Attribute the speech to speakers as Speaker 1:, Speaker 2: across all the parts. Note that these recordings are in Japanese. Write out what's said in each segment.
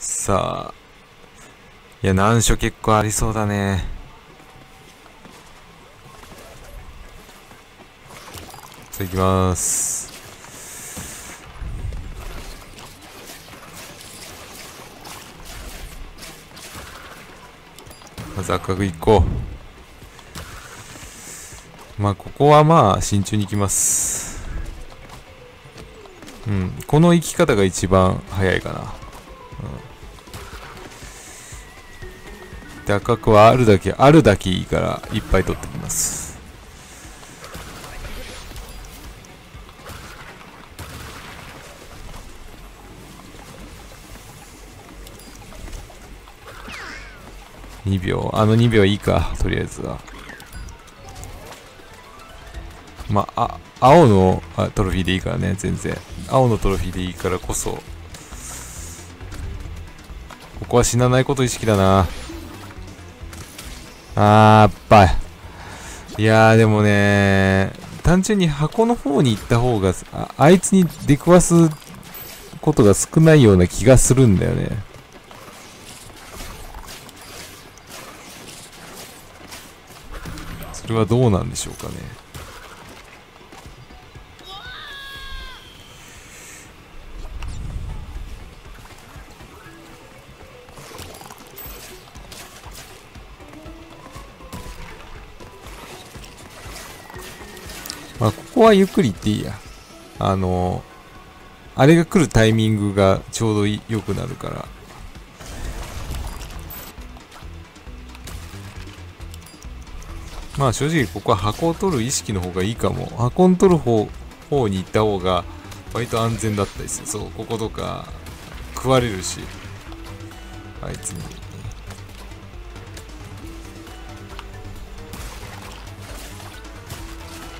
Speaker 1: さあ。いや、難所結構ありそうだね。さあ、行きます。まず赤く行こう。まあ、ここはまあ、慎重に行きます。うん。この行き方が一番早いかな。うんで赤くはあるだけあるだけいいからいっぱい取ってきます。2秒。あの2秒いいかとりあえずは。まああ青のあトロフィーでいいからね全然。青のトロフィーでいいからこそ。ここは死なないこと意識だな。あー、やっぱい。やー、でもね単純に箱の方に行った方があ、あいつに出くわすことが少ないような気がするんだよね。それはどうなんでしょうかね。ここはゆっくり行っていいや。あの、あれが来るタイミングがちょうど良くなるから。まあ正直ここは箱を取る意識の方がいいかも。箱を取る方方に行った方が割と安全だったりする。そう、こことか食われるし。あいつに。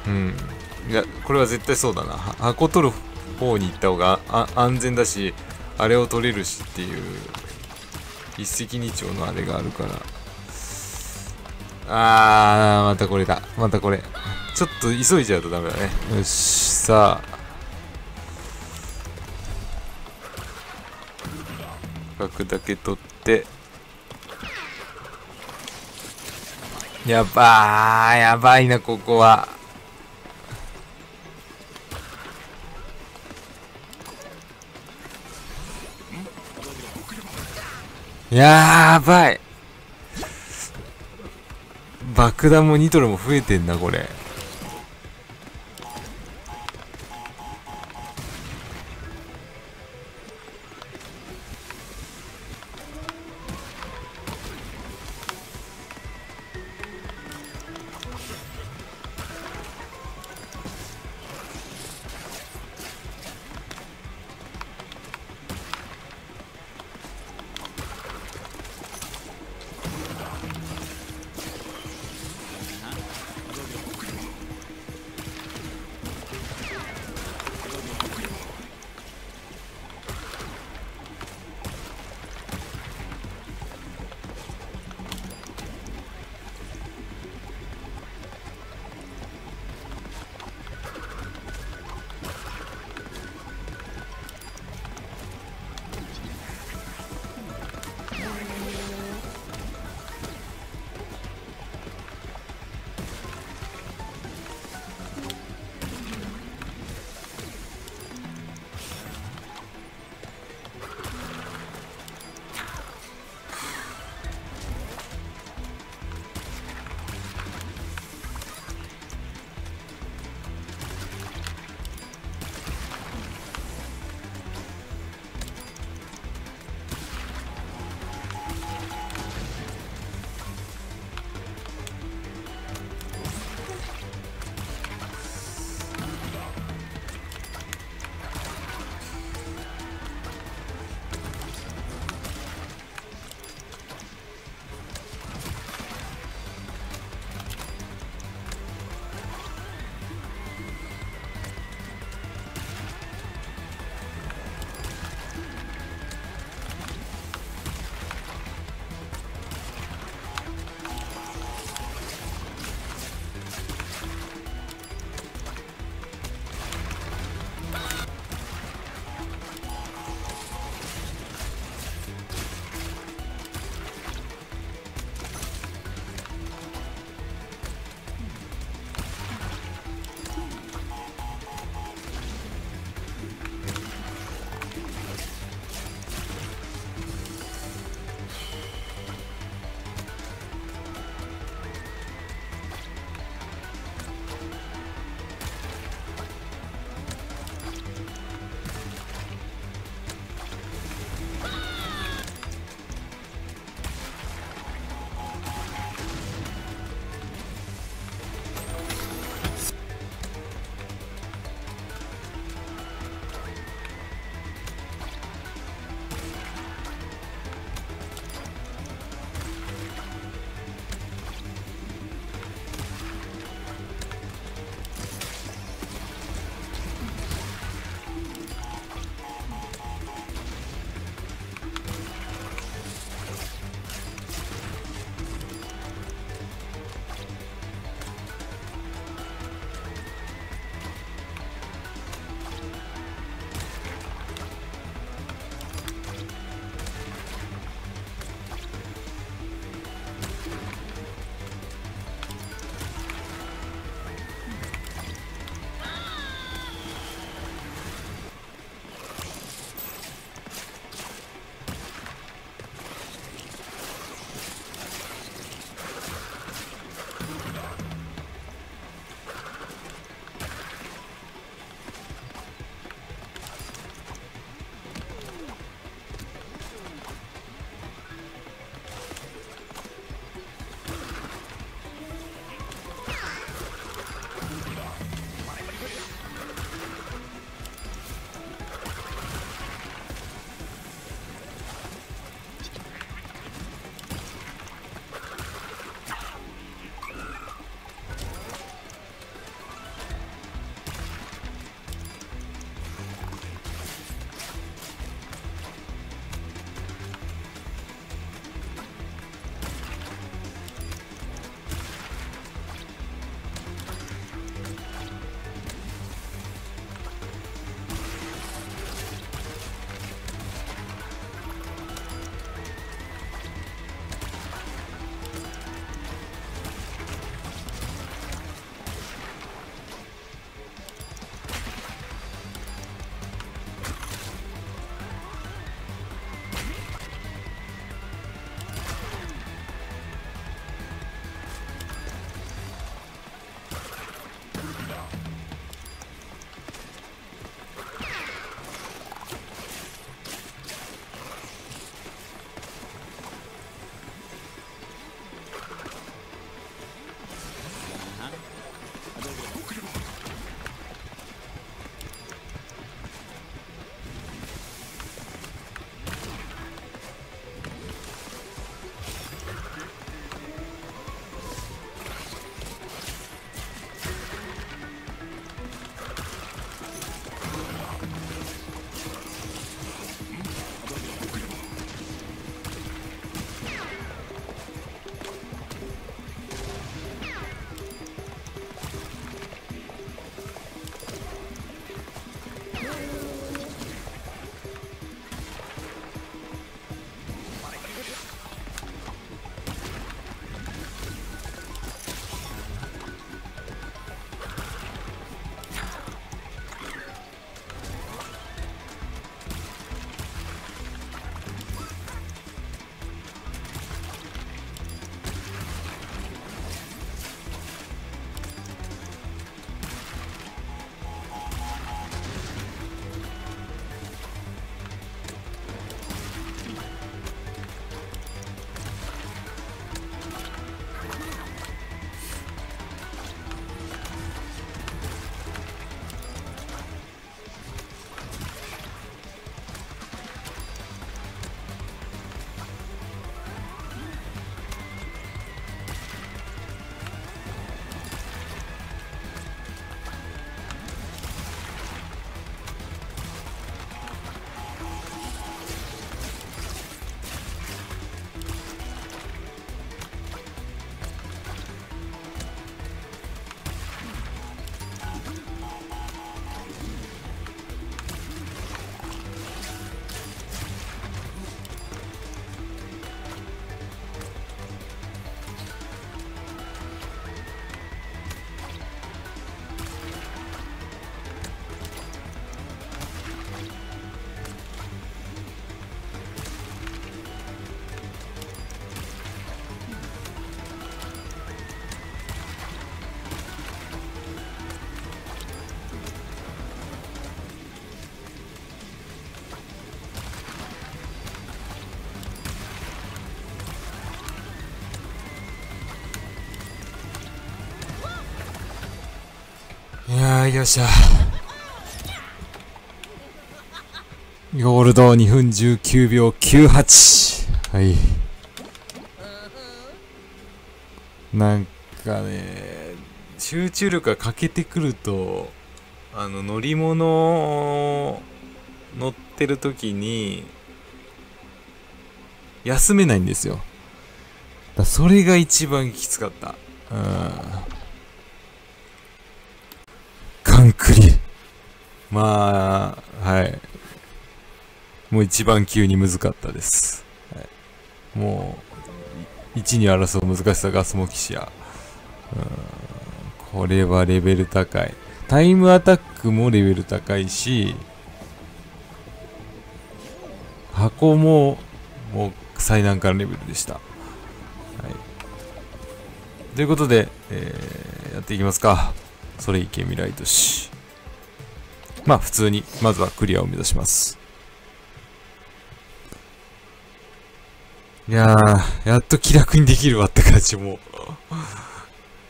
Speaker 1: うん。いや、これは絶対そうだな。箱取る方に行った方が安全だし、あれを取れるしっていう、一石二鳥のあれがあるから。あー、またこれだ。またこれ。ちょっと急いじゃうとダメだね。よし、さあ。角だけ取って。やばー、やばいな、ここは。やばい。爆弾もニトロも増えてんなこれ。いよっしゃゴールド2分19秒98はい。なんかね集中力が欠けてくるとあの乗り物乗ってる時に休めないんですよ。それが一番きつかった。うん。カンクリまあはい。もう一番急に難かったです、はい、もう1に争う難しさガスモキシアこれはレベル高い。タイムアタックもレベル高いし箱ももう最難関レベルでした、はい、ということで、えー、やっていきますか。それいけ未来都市。まあ普通にまずはクリアを目指します。いやーやっと気楽にできるわって感じも。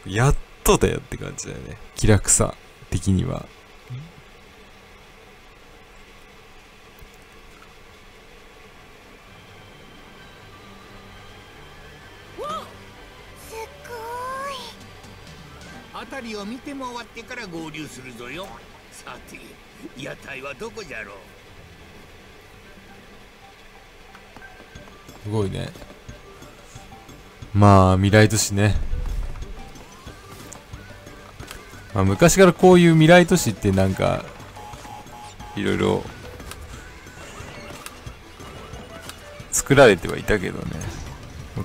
Speaker 1: やっとだよって感じだよね。気楽さ的には。
Speaker 2: を見て回ってから合流するぞよ。さて屋台はどこじゃろう？
Speaker 1: すごいね。まあ未来都市ね、まあ、昔からこういう未来都市ってなんかいろいろ作られてはいたけどね。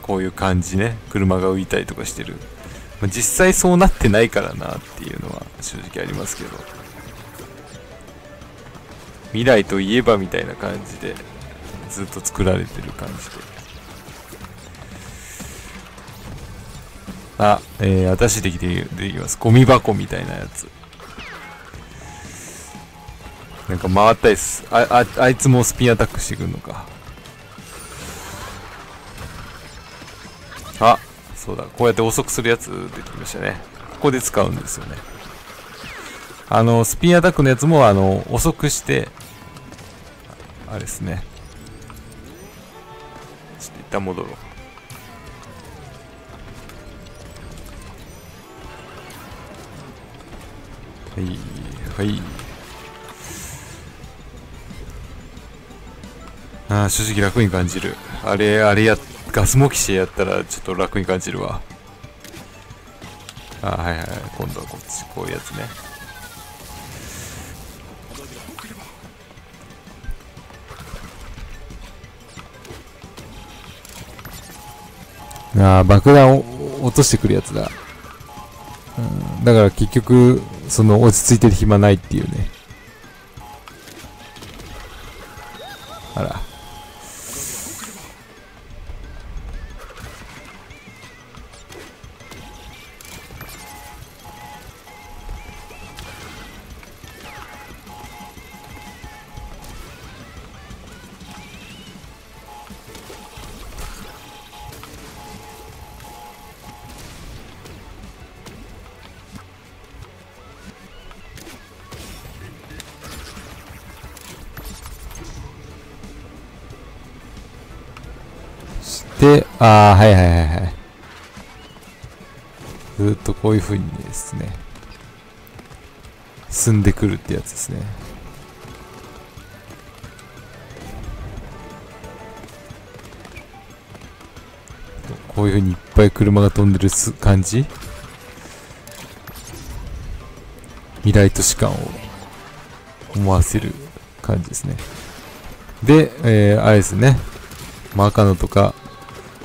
Speaker 1: こういう感じね。車が浮いたりとかしてる。まあ、実際そうなってないからなっていうのは正直ありますけど。未来といえばみたいな感じでずっと作られてる感じで。あ、えー、私できて出てきます。ゴミ箱みたいなやつ。なんか回ったりすあああいつもスピンアタックしてくるのか。そうだ。こうやって遅くするやつ出てきましたね。ここで使うんですよね。あのスピンアタックのやつもあの遅くしてあれですね。ちょっと一旦戻ろう。はいはい。ああ正直楽に感じる。あれあれやってガスモキシやったらちょっと楽に感じるわ。あはいはい今度はこっちこういうやつね。ああ爆弾を落としてくるやつだ、うん、だから結局その落ち着いてる暇ないっていうね。あら。ああ、はいはいはいはい。ずっとこういう風にですね、進んでくるってやつですね。こういう風にいっぱい車が飛んでる感じ？未来都市感を思わせる感じですね。で、えー、あれですね。マーカノとか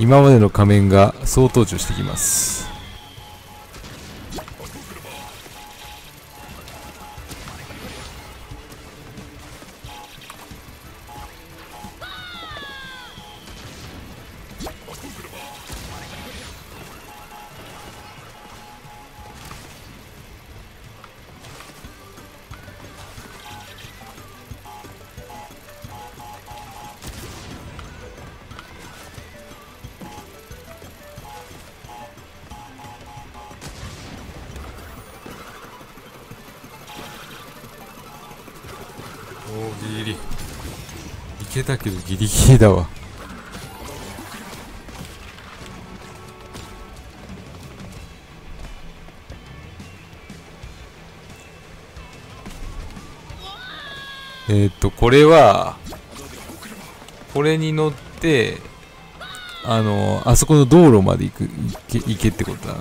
Speaker 1: 今までの仮面が総登場してきます。ギリギリ。いけたけどギリギリだわ。えっ、とこれはこれに乗ってあのあそこの道路まで行く行け行けってことだな。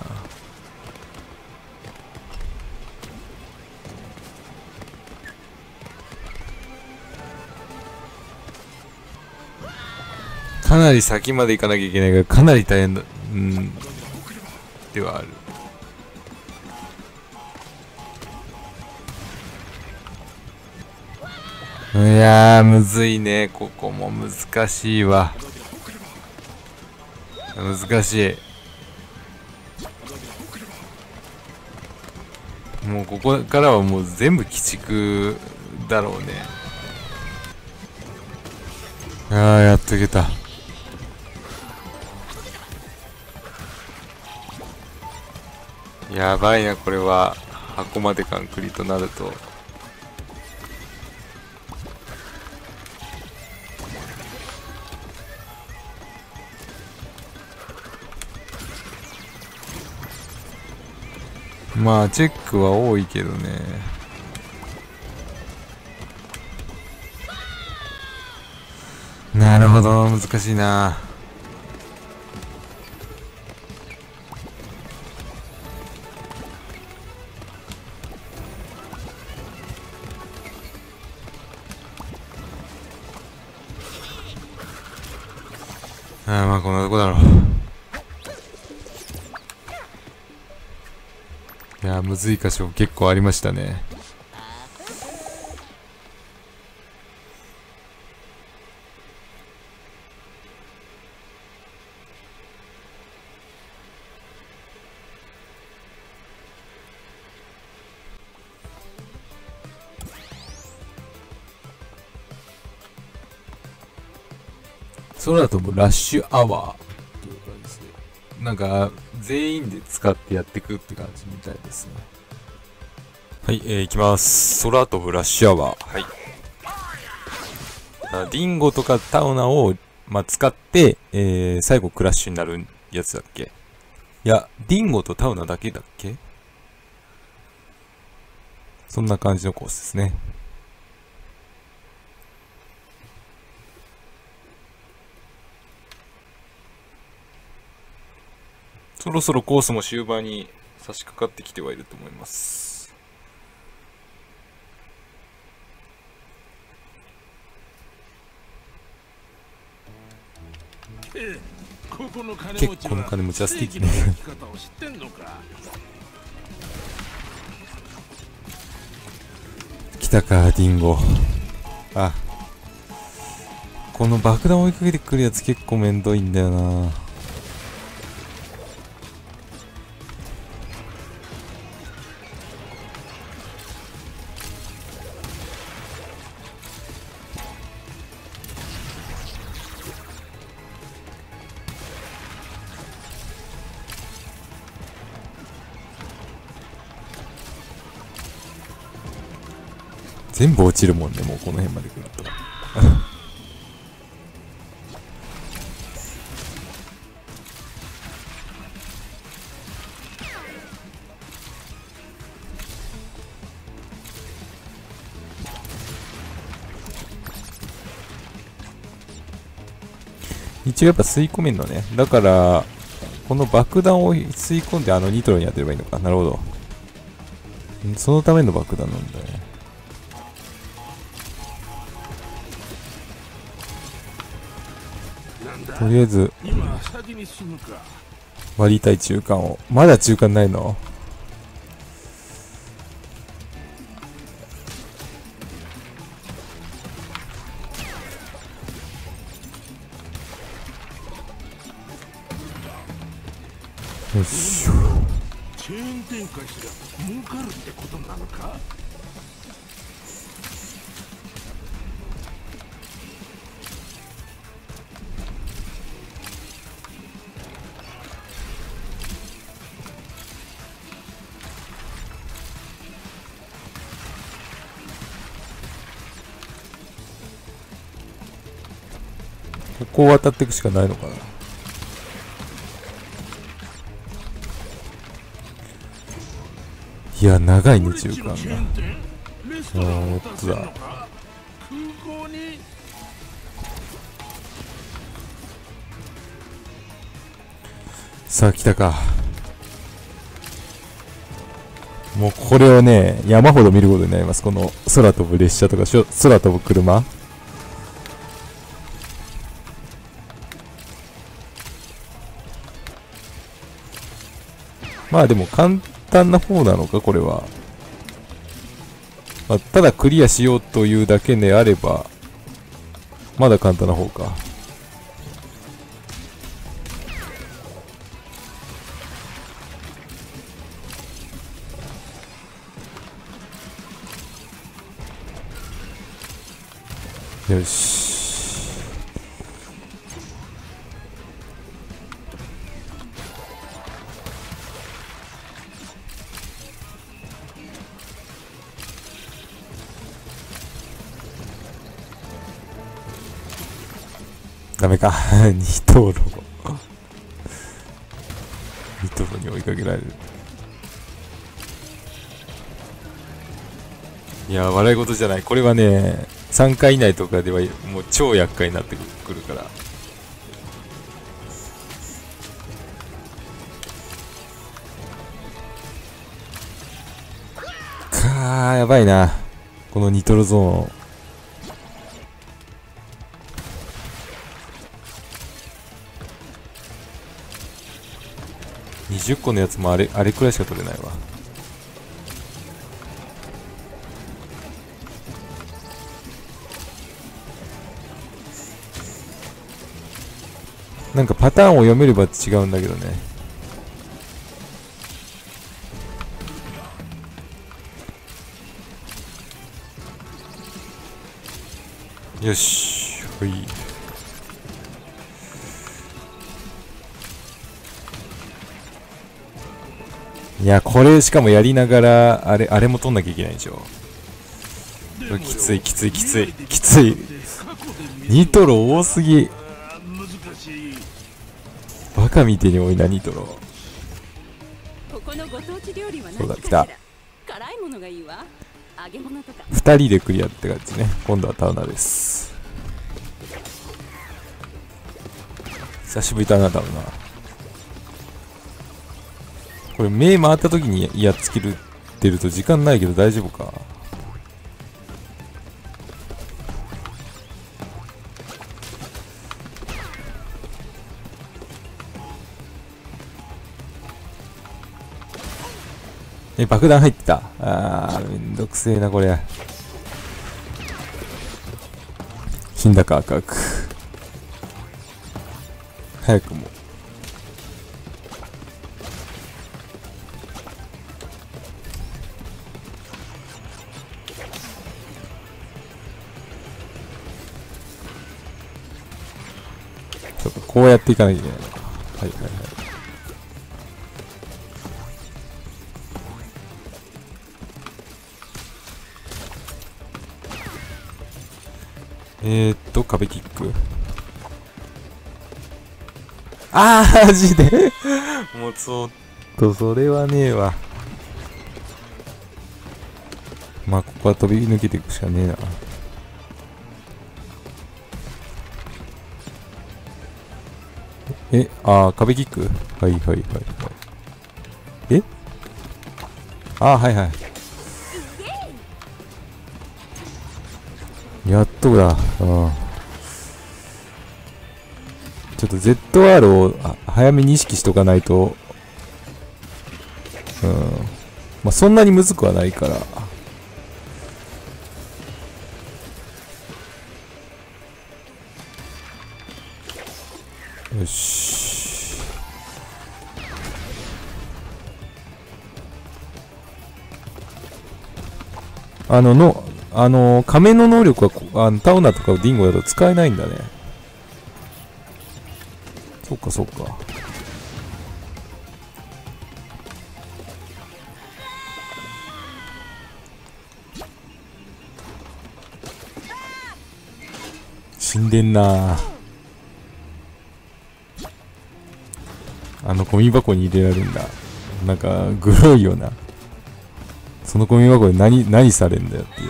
Speaker 1: なり先まで行かなきゃいけないからかなり大変だ。うん。ではある。いやむずいね。ここも難しいわ。難しい。もうここからはもう全部鬼畜だろうね。ああやっといけた。やばいなこれは。箱までカンクリートなると。まあチェックは多いけどね。なるほど難しいな。ああまあこんなとこだろう。いやむずい箇所結構ありましたね。空飛ぶラッシュアワー。という感じでなんか全員で使ってやっていくって感じみたいですね。はい、えー、いきます。空飛ぶラッシュアワー。はい。あディンゴとかタウナを、まあ、使って、えー、最後クラッシュになるやつだっけ？いや、ディンゴとタウナだけだっけ？そんな感じのコースですね。そろそろコースも終盤に差し掛かってきてはいると思います。
Speaker 3: ここの金持ち
Speaker 1: 結構の金持ちはステーキね
Speaker 3: ステーキの焼き方を知ってんのか？
Speaker 1: 来たか、ディンゴ。あ。この爆弾追いかけてくるやつ結構めんどいんだよな。全部落ちるもんね、もうこの辺まで来ると。一応やっぱ吸い込めんのね。だから、この爆弾を吸い込んであのニトロに当てればいいのか。なるほど。そのための爆弾なんだね。とりあえず
Speaker 3: 今先に進むか
Speaker 1: 割りたい中間を。まだ中間ないの？よし。
Speaker 3: チェーン展開すりゃ儲かるってことなのか？
Speaker 1: ここを渡っていくしかないのかな。いや、長いね、中間が。ああ、本当だ。さあ、来たか。もうこれをね、山ほど見ることになります。この空飛ぶ列車とか、空飛ぶ車。まあでも簡単な方なのか、これは。まあ、ただクリアしようというだけであれば、まだ簡単な方か。よしか 二等路 二等路に追いかけられる。いや笑い事じゃない。これはね3回以内とかではもう超厄介になってくるから。かーやばいな。このニトロゾーン20個のやつもあれあれくらいしか取れないわ。なんかパターンを読めれば違うんだけどね。よしほい。いやこれしかもやりながらあれあれも取んなきゃいけないでしょ。きついきついきついきつい。ニトロ多すぎ。バカみてに多いなニトロ。ここのご当地料理はそうだ来た。辛いものがいいわ。揚げ物とか。2人でクリアって感じね。今度はタウナです。久しぶりだなタウナこれ目回った時にやっつけるってると時間ないけど大丈夫か？え、爆弾入ってた。あー、めんどくせえな、これ。死んだか、赤く。早くも。そうか、こうやっていかなきゃいけないのか。はいはいはい。えー、っと、壁キック。あー、マジで？もうちょっと、それはねえわ。まあ、ここは飛び抜けていくしかねえな。え、あー、壁キック？はいはいはいはい。え？あー、はいはい。やっとだ。うん。ちょっと ZR を早めに意識しとかないと、うん。まあ、そんなにむずくはないから。よし。あの、の、あの、仮面の能力はあのタウナとかディンゴだと使えないんだね。そっかそっか。死んでんなあのゴミ箱に入れられるんだ。なんかグロいよな。そのゴミ箱で何何されんだよっていう。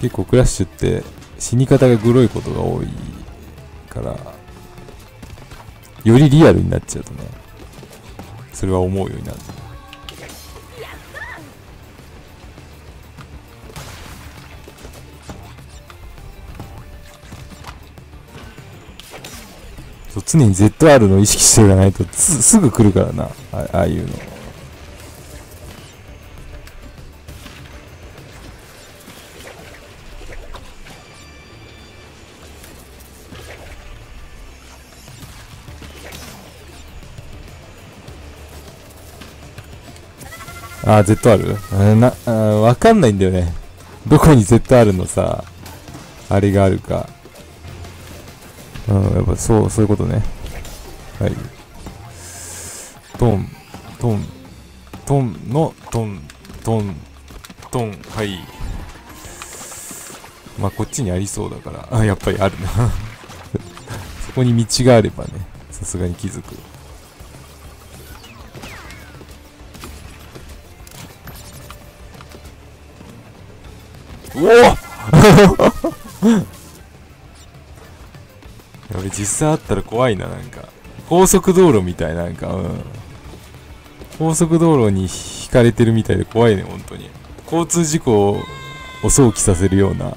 Speaker 1: 結構クラッシュって死に方がグロいことが多いからよりリアルになっちゃうとね。それは思うようになる。そう常に ZR の意識しておかないとすすぐ来るからなあああいうのあ、あ ZR? あなあわかんないんだよね。どこに ZR のさ、あれがあるか。うん、やっぱそう、そういうことね。はい。トン、トン、トンの、トン、トン、トン、はい。まあ、こっちにありそうだから。あ、やっぱりあるな。そこに道があればね、さすがに気づく。うお実際あったら怖いななんか。高速道路みたいなんかうん。高速道路に引かれてるみたいで怖いね本当に。交通事故を想起させるような。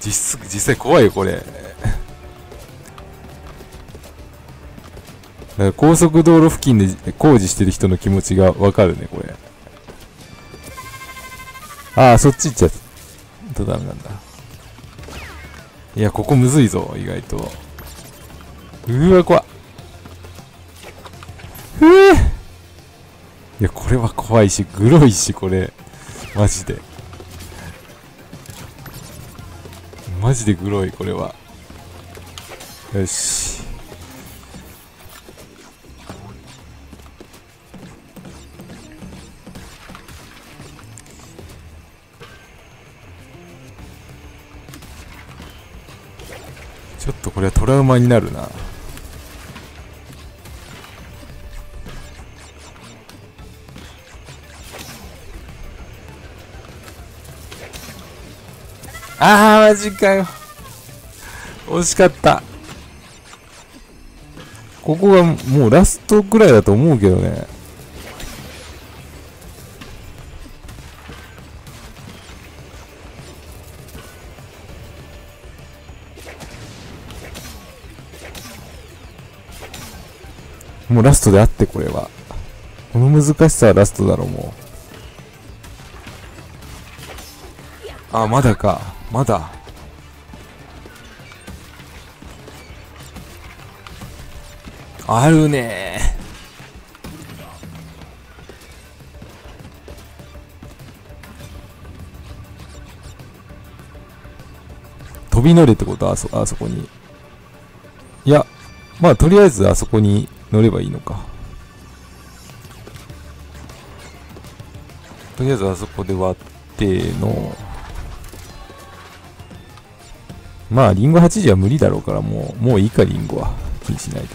Speaker 1: 実実際怖いよこれ。だか高速道路付近で工事してる人の気持ちがわかるねこれ。ああ、そっち行っちゃった。ダメなんだ。いや、ここむずいぞ、意外と。うわ、怖っ。ふぅいや、これは怖いし、グロいし、これ。マジで。マジでグロい、これは。よし。ちょっとこれはトラウマになるな。あー、マジかよ。惜しかった。ここがもうラストぐらいだと思うけどね。もうラストであってこれは。この難しさはラストだろ、もう。あ、まだか。まだ。あるね飛び乗れってこと？あそ、あそこに。いや、まあとりあえずあそこに乗ればいいのか。とりあえずあそこで割っての、まあリンゴ8時は無理だろうからもう、もういいかリンゴは。気にしないで。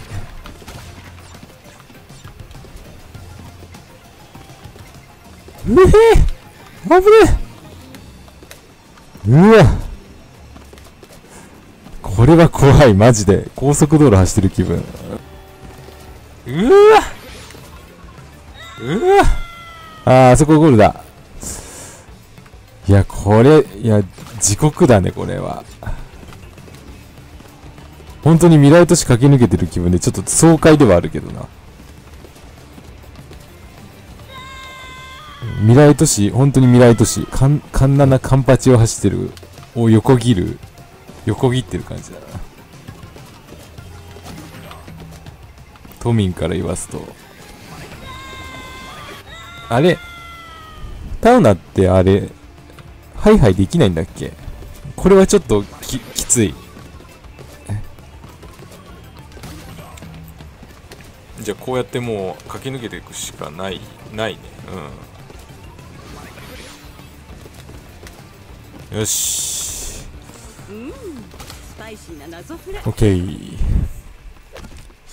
Speaker 1: うえー、危ねえうわこれは怖い、マジで。高速道路走ってる気分。うわうわあ、あそこゴールだ。いや、これ、いや、地獄だね、これは。本当に未来都市駆け抜けてる気分で、ちょっと爽快ではあるけどな。未来都市、本当に未来都市、かん、カンナなカンパチを走ってる、を横切る、横切ってる感じだな。都民から言わすと。あれタウナってあれ、ハイハイできないんだっけ？これはちょっとき、きつい。じゃあこうやってもう駆け抜けていくしかない、ないね。うん。よし。オッケー。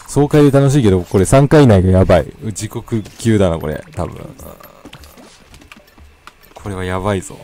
Speaker 1: 爽快で楽しいけど、これ3回以内がやばい。時刻級だな、これ。多分。これはやばいぞ。